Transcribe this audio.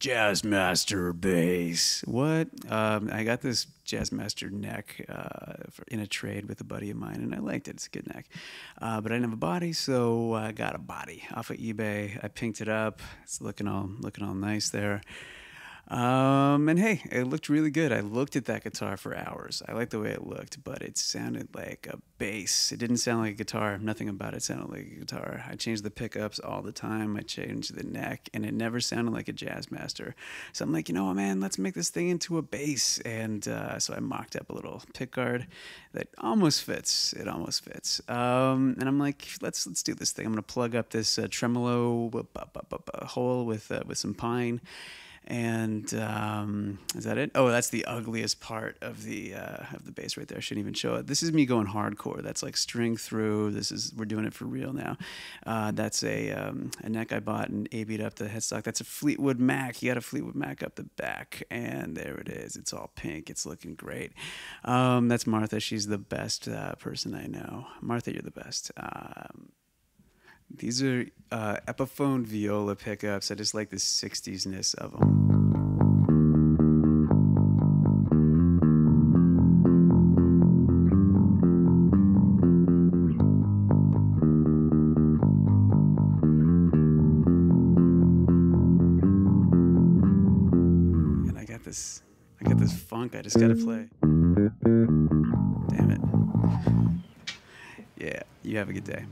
Jazzmaster bass. What? Um, I got this Jazzmaster neck uh, in a trade with a buddy of mine, and I liked it. It's a good neck, uh, but I didn't have a body, so I got a body off of eBay. I pinked it up. It's looking all looking all nice there. Um, and hey, it looked really good. I looked at that guitar for hours. I liked the way it looked, but it sounded like a bass. It didn't sound like a guitar. Nothing about it sounded like a guitar. I changed the pickups all the time. I changed the neck, and it never sounded like a Jazzmaster. So I'm like, you know what, man? Let's make this thing into a bass. And uh, so I mocked up a little pickguard that almost fits. It almost fits. Um, and I'm like, let's let's do this thing. I'm gonna plug up this uh, tremolo hole with uh, with some pine and um, is that it? Oh, that's the ugliest part of the uh, of the bass right there. I shouldn't even show it. This is me going hardcore. That's like string through. This is we're doing it for real now. Uh, that's a um, a neck I bought and AB'd up the headstock. That's a Fleetwood Mac. You got a Fleetwood Mac up the back, and there it is. It's all pink. It's looking great. Um, that's Martha. She's the best uh, person I know. Martha, you're the best. Um, these are uh, Epiphone viola pickups. I just like the 60s-ness of them. And I got this, I got this funk I just gotta play. Damn it. Yeah, you have a good day.